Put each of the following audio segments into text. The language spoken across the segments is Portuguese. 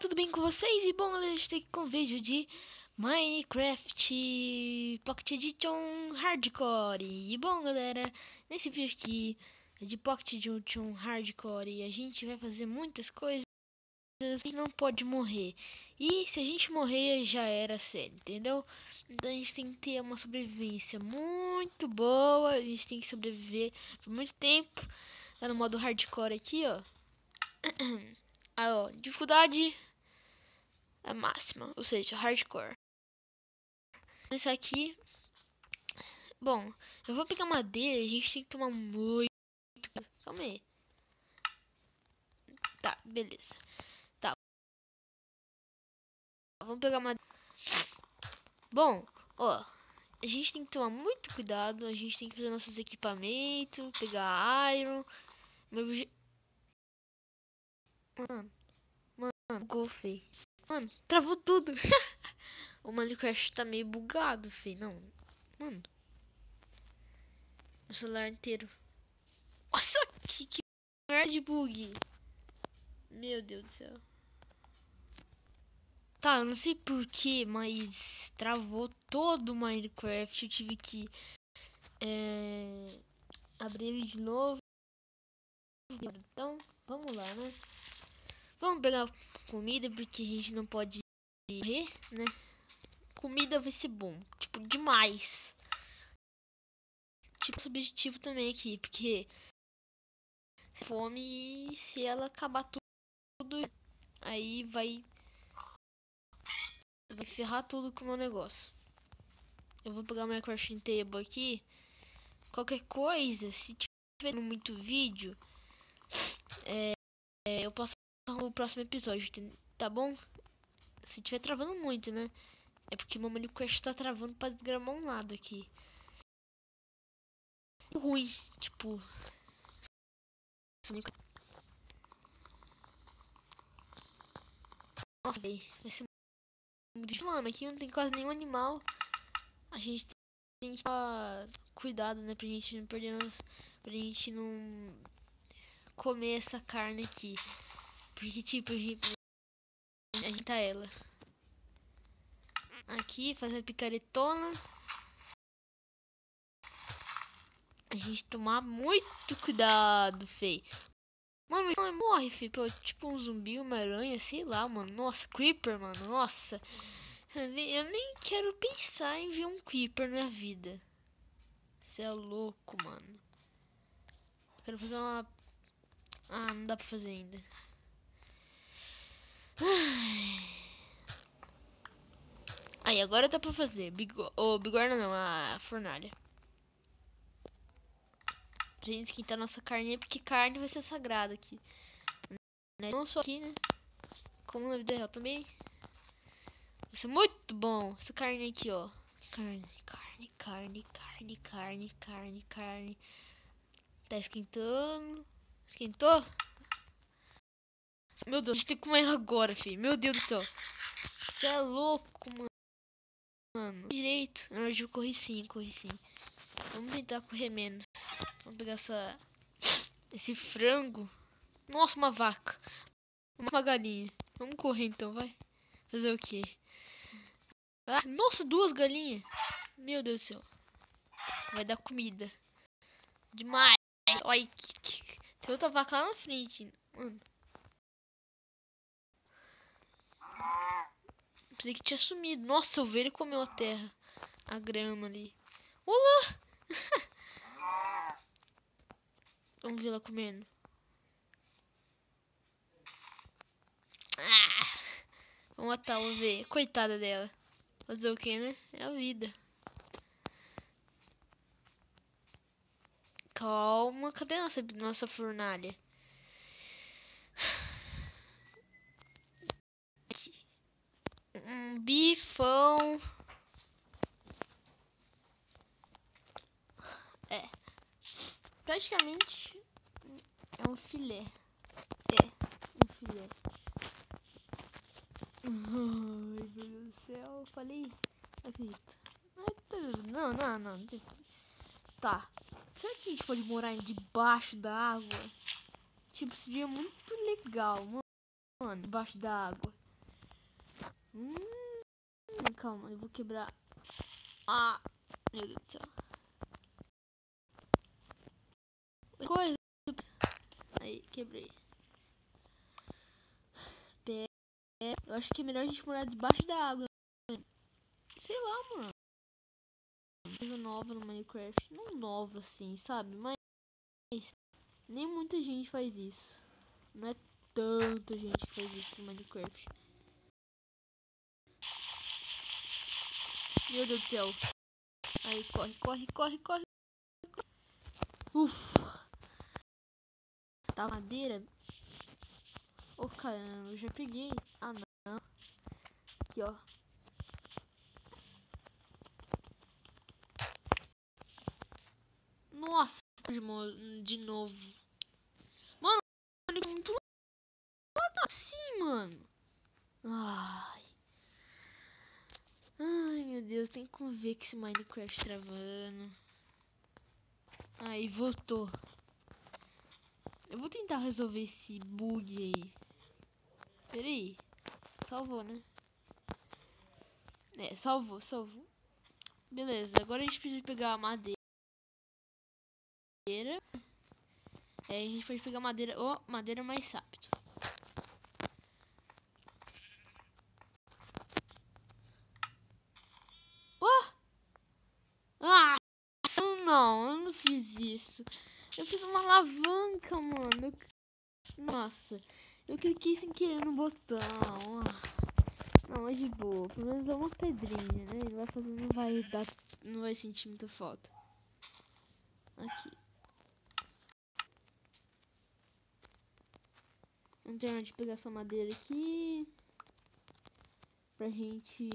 tudo bem com vocês? E bom, galera, a gente tá aqui com um vídeo de Minecraft Pocket Edition Hardcore. E bom, galera, nesse vídeo aqui é de Pocket Edition Hardcore e a gente vai fazer muitas coisas e não pode morrer. E se a gente morrer, já era sério, entendeu? Então a gente tem que ter uma sobrevivência muito boa, a gente tem que sobreviver por muito tempo. Tá no modo Hardcore aqui, ó. Aí, ó, dificuldade é máxima, ou seja, hardcore. Esse aqui, bom, eu vou pegar madeira, a gente tem que tomar muito, calma aí. Tá, beleza. Tá. Vamos pegar madeira. Bom, ó, a gente tem que tomar muito cuidado, a gente tem que fazer nossos equipamentos, pegar iron, meu Mano, mano, gol, fei. Mano, travou tudo. o Minecraft tá meio bugado, fei. Não, mano. O celular inteiro. Nossa, que, que merda de bug. Meu Deus do céu. Tá, eu não sei porquê, mas travou todo o Minecraft. Eu tive que é, abrir ele de novo. Então, vamos lá, né? Vamos pegar comida, porque a gente não pode morrer, né? Comida vai ser bom, tipo, demais. Tipo, objetivo também aqui, porque fome, se ela acabar tudo, aí vai vai ferrar tudo com o meu negócio. Eu vou pegar minha crafting table aqui. Qualquer coisa, se tiver muito vídeo, é, eu posso o próximo episódio, tá bom? Se tiver travando muito, né? É porque meu Minecraft tá travando pra desgramar um lado aqui. Ruim, tipo. Nossa, vai ser muito. Mano, aqui não tem quase nenhum animal. A gente tem que tomar cuidado, né? Pra gente não perder. Pra gente não comer essa carne aqui. Porque, tipo, a gente, a gente tá ela. Aqui, faz a picaretona. A gente tomar muito cuidado, fei. Mano, não morre. Pô, tipo um zumbi, uma aranha, sei lá, mano. Nossa, creeper, mano. Nossa. Eu nem, eu nem quero pensar em ver um creeper na minha vida. Você é louco, mano. Eu quero fazer uma... Ah, não dá pra fazer ainda. Aí, agora dá pra fazer. Bigor... Oh, bigorna não, a fornalha. Pra gente esquentar nossa carne, porque carne vai ser sagrada aqui. Né? Não só aqui, né? Como na vida real também. Vai ser muito bom. Essa carne aqui, ó. Carne, carne, carne, carne, carne, carne, carne. Tá esquentando. Esquentou? Meu Deus, a gente tem que comer agora, filho. Meu Deus do céu. Você é louco, mano. Mano, direito. Não, eu corri sim, corri sim. Vamos tentar correr menos. Vamos pegar essa... Esse frango. Nossa, uma vaca. Uma galinha. Vamos correr então, vai. Fazer o quê? Ah, nossa, duas galinhas. Meu Deus do céu. Vai dar comida. Demais. Olha, tem outra vaca lá na frente. Mano. Pensei que tinha sumido. Nossa, o velho comeu a terra. A grama ali. Olá! Vamos ver ela comendo. Ah! Vamos matar a ovelha. Coitada dela. Fazer o que, né? É a vida. Calma. Cadê nossa, nossa fornalha? Um bifão. É. Praticamente é um filé. É, um filé. Ai, meu Deus do céu. Falei. Acredito. Não, não, não. não. Tá. Será que a gente pode morar debaixo da água? Tipo, seria muito legal, mano. Debaixo da água. Hum, calma, eu vou quebrar. Ah, meu Deus do céu. Coisa. Aí, quebrei. Eu acho que é melhor a gente morar debaixo da água. Sei lá, mano. Coisa nova no Minecraft. Não nova assim, sabe? Mas nem muita gente faz isso. Não é tanta gente que faz isso no Minecraft. Meu Deus do céu. Aí, corre, corre, corre, corre. Ufa. Tá madeira. Ô, oh, caramba, eu já peguei. Ah, não. Aqui, ó. Nossa, de novo. Mano, muito assim, mano. Ai. Ai, meu Deus, tem que ver que esse Minecraft travando. Aí, voltou. Eu vou tentar resolver esse bug aí. Pera aí. Salvou, né? É, salvou, salvou. Beleza, agora a gente precisa pegar a madeira. É, a gente pode pegar madeira, oh, madeira mais rápido. Não, eu não fiz isso. Eu fiz uma alavanca, mano. Nossa, eu cliquei sem querer no botão. Não, é de boa. Pelo menos é uma pedrinha, né? Não vai fazer, não vai dar, não vai sentir muita falta. Aqui. Vamos terminar de pegar essa madeira aqui. Pra gente...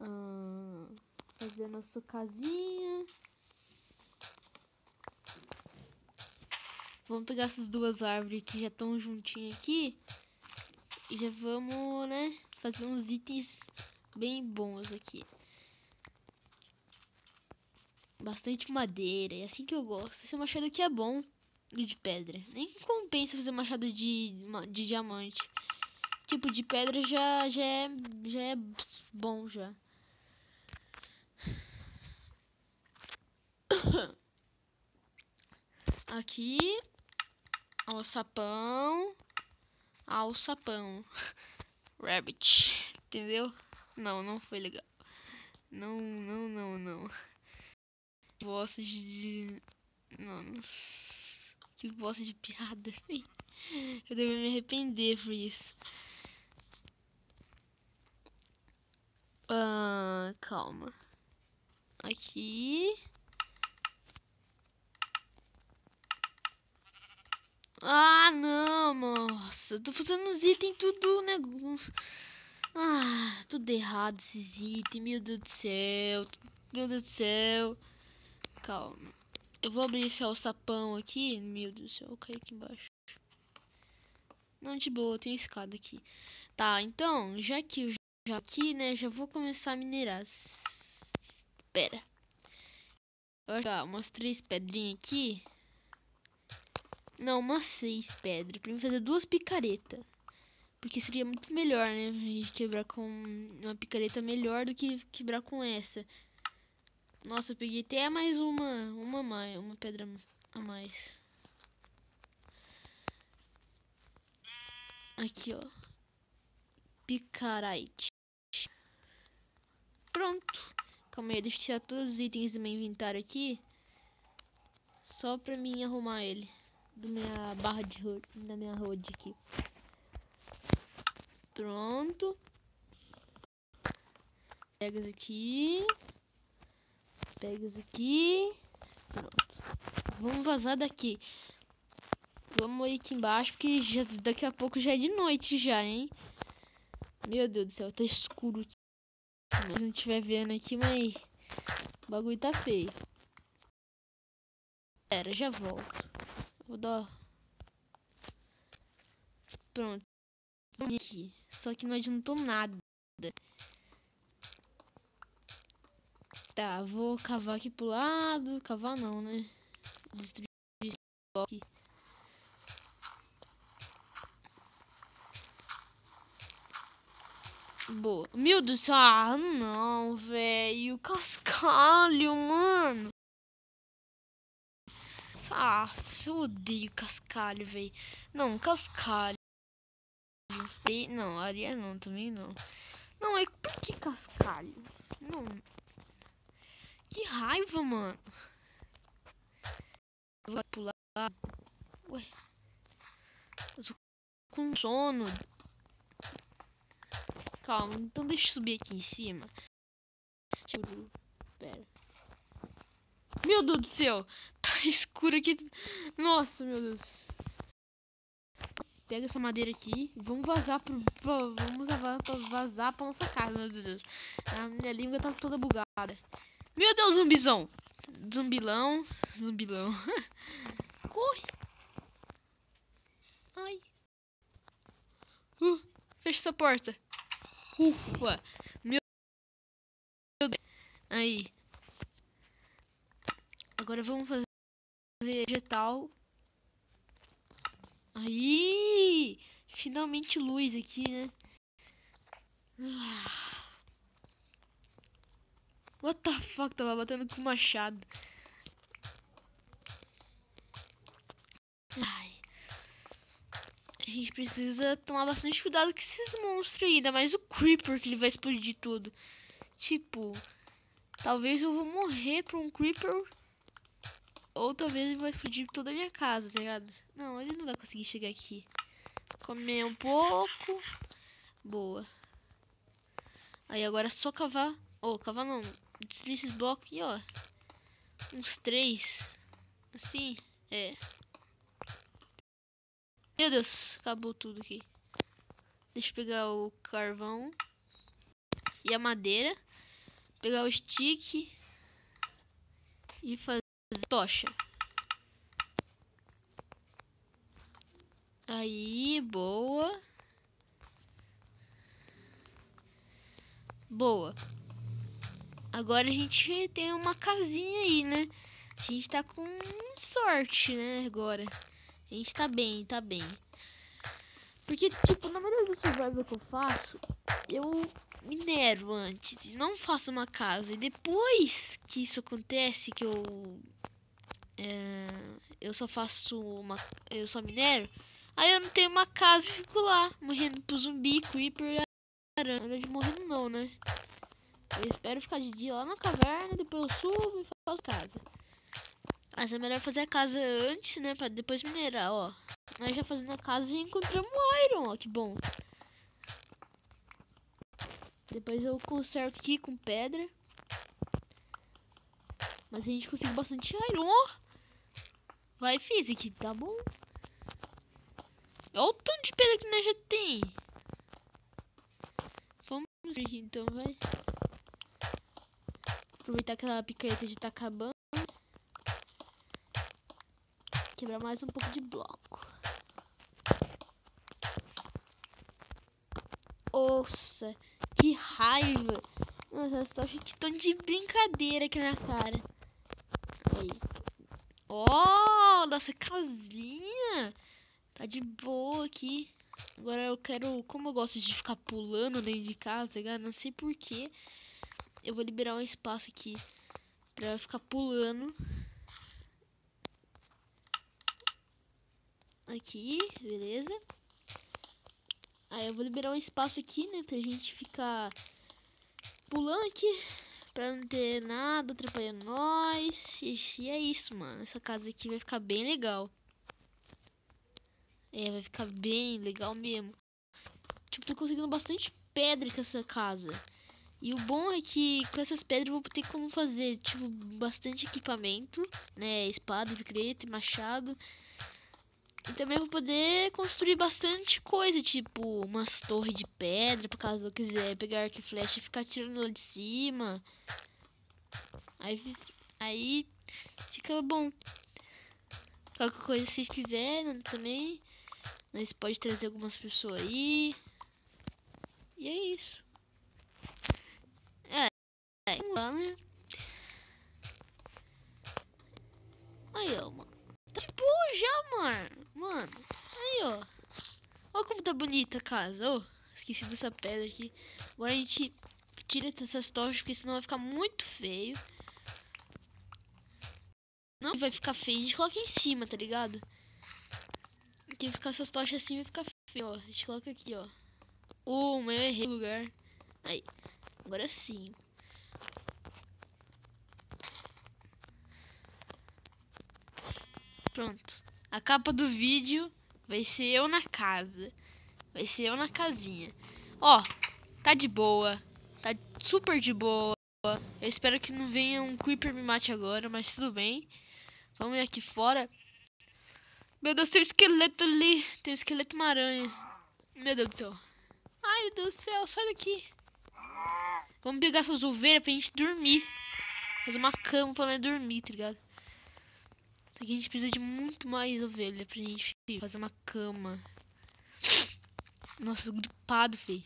Uh, fazer nossa casinha. Vamos pegar essas duas árvores que já estão juntinhas aqui. E já vamos, né, fazer uns itens bem bons aqui. Bastante madeira, é assim que eu gosto. Esse machado aqui é bom de pedra. Nem compensa fazer machado de, de diamante. Tipo, de pedra já, já, é, já é bom já. Aqui, alçapão, alçapão, rabbit, entendeu? Não, não foi legal. Não, não, não, não. Bosta de... Não, que bosta de piada, Eu devo me arrepender por isso. Ah, calma. Aqui. Ah, não, nossa. Tô fazendo os itens tudo, né? Ah, tudo errado esses itens. Meu Deus do céu. Meu Deus do céu. Calma. Eu vou abrir esse alçapão aqui. Meu Deus do céu, eu caí aqui embaixo. Não, de boa, tem escada aqui. Tá, então, já que eu já aqui, né, já vou começar a minerar. Espera. Jogar umas três pedrinhas aqui. Não, umas seis pedras. Pra mim fazer duas picaretas. Porque seria muito melhor, né? A gente quebrar com uma picareta melhor do que quebrar com essa. Nossa, eu peguei até mais uma, uma mais, uma pedra a mais. Aqui, ó. Picarite. Pronto. Calma aí, deixa eu tirar todos os itens do meu inventário aqui. Só pra mim arrumar ele. Do minha barra de road, da minha road aqui. Pronto. Pega aqui. Pega isso aqui. Pronto. Vamos vazar daqui. Vamos ir aqui embaixo, porque já, daqui a pouco já é de noite já, hein? Meu Deus do céu, tá escuro aqui. Se não estiver vendo aqui, mas o bagulho tá feio. Pera, já volto. Vou dar... Pronto. Aqui. Só que não adiantou nada. Tá, vou cavar aqui pro lado. Cavar não, né? Destruir aqui. Boa. Meu Deus, ah, não, velho. Cascalho, mano. Ah, eu odeio cascalho, velho. Não, cascalho. Não, areia não, também não. Não, é por que cascalho? Não. Que raiva, mano. Vou pular. Ué. Eu tô com sono. Calma, então deixa eu subir aqui em cima. Pera. Meu Deus do céu. Tá escuro aqui. Nossa, meu Deus. Pega essa madeira aqui. Vamos vazar pro. pro vamos vazar, pra nossa casa, meu Deus. A minha língua tá toda bugada. Meu Deus, zumbizão. Zumbilão. Zumbilão. Corre. Ai. Uh, fecha essa porta. Ufa. Meu Deus. Aí. Agora vamos fazer vegetal. Aí. Finalmente luz aqui, né? Ah. What the fuck? Tava batendo com machado. Ai. A gente precisa tomar bastante cuidado com esses monstros aí. Ainda mais o Creeper que ele vai explodir tudo. Tipo, talvez eu vou morrer por um Creeper. Ou talvez ele vai explodir toda a minha casa, tá ligado? Não, ele não vai conseguir chegar aqui. Comer um pouco. Boa. Aí agora é só cavar. Ou oh, cavar não destruir esses blocos aqui, ó. Uns três. Assim, é. Meu Deus, acabou tudo aqui. Deixa eu pegar o carvão. E a madeira. Pegar o stick. E fazer tocha. Aí, boa. Boa. Agora a gente tem uma casinha aí, né? A gente tá com sorte, né? Agora. A gente tá bem, tá bem. Porque, tipo, na maioria do survival que eu faço, eu minero antes. Não faço uma casa. E depois que isso acontece, que eu. É, eu só faço uma. Eu só minero. Aí eu não tenho uma casa e fico lá, morrendo pro zumbi, creeper. Caramba, morrendo não, né? Eu espero ficar de dia lá na caverna, depois eu subo e faço casa. Mas é melhor fazer a casa antes, né? Pra depois minerar, ó. Nós já fazendo a casa e encontramos iron, ó. Que bom. Depois eu conserto aqui com pedra. Mas a gente conseguiu bastante iron. Vai, Physic, tá bom? Olha o tanto de pedra que nós já tem. Vamos aqui então, vai. Aproveitar que a picareta já tá acabando. Quebrar mais um pouco de bloco. Nossa, que raiva. Nossa, aqui estão de brincadeira aqui na cara. Aí. Oh, nossa casinha. Tá de boa aqui. Agora eu quero, como eu gosto de ficar pulando dentro de casa, tá não sei porquê eu vou liberar um espaço aqui pra ficar pulando. Aqui, beleza. Aí eu vou liberar um espaço aqui, né, pra gente ficar pulando aqui. Pra não ter nada atrapalhando nós. E é isso, mano. Essa casa aqui vai ficar bem legal. É, vai ficar bem legal mesmo. Tipo, tô conseguindo bastante pedra com essa casa. E o bom é que com essas pedras eu vou ter como fazer, tipo, bastante equipamento, né? Espada, picareta, machado. E também vou poder construir bastante coisa, tipo, umas torres de pedra, por caso eu quiser pegar arco e flecha e ficar tirando lá de cima. Aí, aí fica bom. Qualquer coisa que vocês quiserem também. Nós pode trazer algumas pessoas aí. E é isso. Vamos lá, né? Aí, ó, mano. Tá boa já, mano. Mano. Aí, ó. Olha como tá bonita a casa, ó. esqueci dessa pedra aqui. Agora a gente tira essas tochas, porque senão vai ficar muito feio. Não vai ficar feio, a gente coloca em cima, tá ligado? Porque ficar essas tochas assim vai ficar feio, ó. A gente coloca aqui, ó. Oh, eu errei o lugar. Aí, agora sim. Pronto. A capa do vídeo vai ser eu na casa. Vai ser eu na casinha. Ó, tá de boa. Tá super de boa. Eu espero que não venha um Creeper me mate agora, mas tudo bem. Vamos ir aqui fora. Meu Deus, tem um esqueleto ali. Tem um esqueleto uma aranha. Meu Deus do céu. Ai, meu Deus do céu, sai daqui. Vamos pegar essas ovelhas pra gente dormir. Fazer uma cama pra dormir, tá ligado? Aqui a gente precisa de muito mais ovelha pra gente fazer uma cama. Nossa, gripado, feio.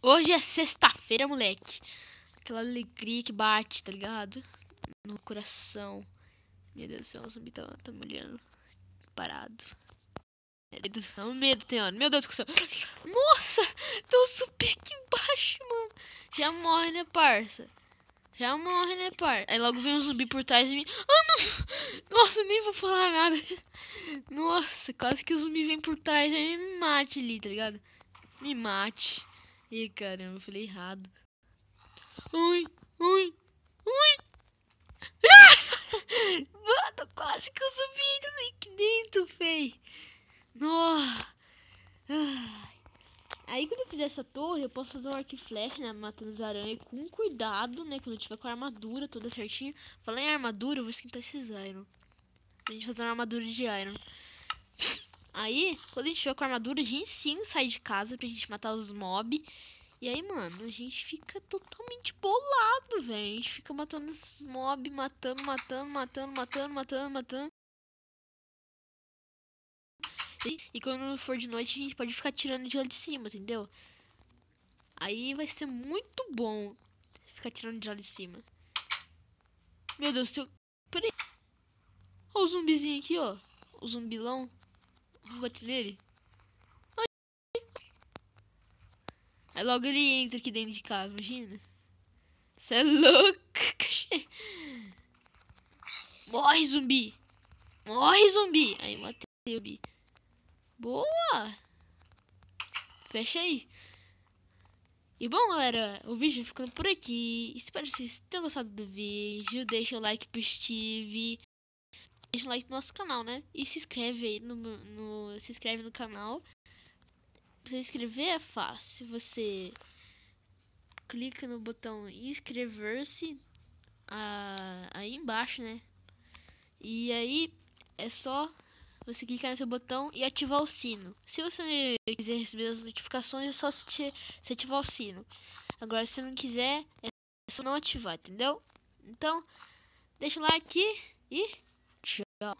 Hoje é sexta-feira, moleque. Aquela alegria que bate, tá ligado? No coração. Meu Deus do céu, o zumbi tá, tá me olhando. Parado. É um medo, tem hora. Meu Deus do céu. Nossa! Tem um zumbi aqui embaixo, mano. Já morre, né, parça? Já morre, né, par? Aí logo vem um zumbi por trás de mim. Ah, não! Nossa, nem vou falar nada. Nossa, quase que o zumbi vem por trás e me mate ali, tá ligado? Me mate. Ih, caramba, eu falei errado. Ui, ui, ui. Ah! Mano, quase que o zumbi entra aqui dentro, fei. Nossa. Aí quando eu fizer essa torre, eu posso fazer um arco e flecha, né? Matando as aranhas com cuidado, né? Quando eu tiver com a armadura toda certinha. Falei em armadura, eu vou esquentar esses iron. A gente fazer uma armadura de iron. Aí, quando a gente tiver com a armadura, a gente sim sai de casa pra gente matar os mob. E aí, mano, a gente fica totalmente bolado, velho. A gente fica matando os mob, matando, matando, matando, matando, matando, matando. E quando for de noite, a gente pode ficar tirando de lá de cima, entendeu? Aí vai ser muito bom ficar tirando de lá de cima. Meu Deus, seu... Peraí. Olha o zumbizinho aqui, ó. O zumbilão. Vou bater nele. Ai. Aí logo ele entra aqui dentro de casa, imagina. Você é louco. Morre, zumbi. Morre, zumbi. Aí matei o zumbi. Boa! Fecha aí. E bom, galera, o vídeo ficando por aqui. Espero que vocês tenham gostado do vídeo. Deixa o like pro Steve. Deixa o like no nosso canal, né? E se inscreve aí no, no se inscreve no canal. Pra você inscrever é fácil. Você clica no botão inscrever-se ah, aí embaixo, né? E aí é só você clicar nesse botão e ativar o sino. Se você quiser receber as notificações, é só se ativar o sino. Agora, se não quiser, é só não ativar, entendeu? Então, deixa o like e tchau.